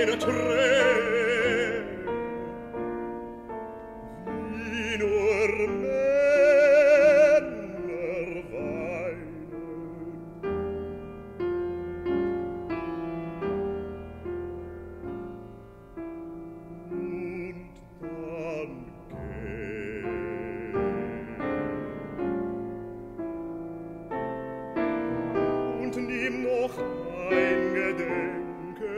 Tränen Wie nur Männer weinen Und dann gehen Und nimm noch ein Gedächtnis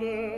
murder.